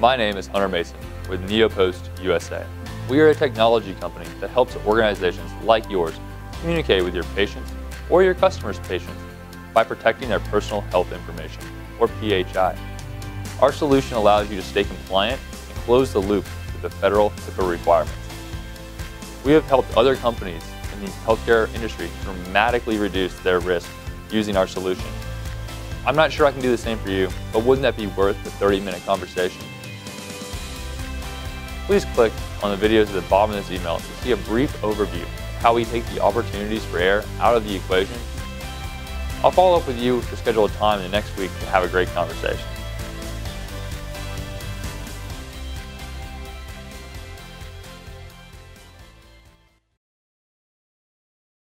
My name is Hunter Mason with NeoPost USA. We are a technology company that helps organizations like yours communicate with your patients or your customers' patients by protecting their personal health information, or PHI. Our solution allows you to stay compliant and close the loop with the federal HIPAA requirements. We have helped other companies in the healthcare industry dramatically reduce their risk using our solution. I'm not sure I can do the same for you, but wouldn't that be worth the 30-minute conversation? Please click on the videos at the bottom of this email to see a brief overview of how we take the opportunities for error out of the equation. I'll follow up with you to schedule a time in the next week to have a great conversation.